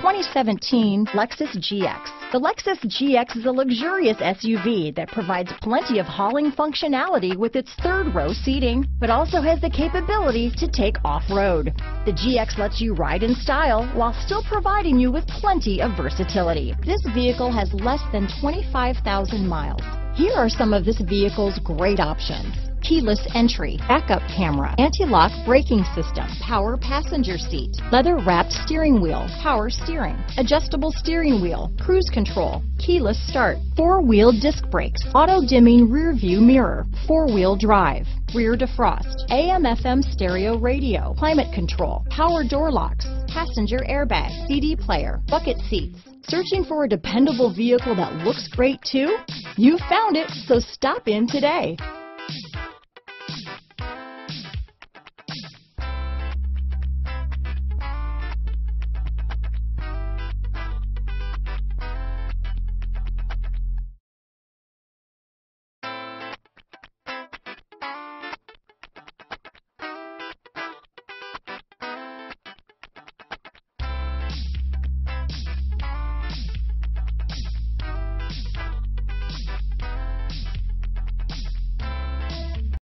2017 Lexus GX. The Lexus GX is a luxurious SUV that provides plenty of hauling functionality with its third row seating, but also has the capability to take off-road. The GX lets you ride in style while still providing you with plenty of versatility. This vehicle has less than 25,000 miles. Here are some of this vehicle's great options keyless entry, backup camera, anti-lock braking system, power passenger seat, leather wrapped steering wheel, power steering, adjustable steering wheel, cruise control, keyless start, four wheel disc brakes, auto dimming rear view mirror, four wheel drive, rear defrost, AM FM stereo radio, climate control, power door locks, passenger airbag, CD player, bucket seats. Searching for a dependable vehicle that looks great too? You found it, so stop in today.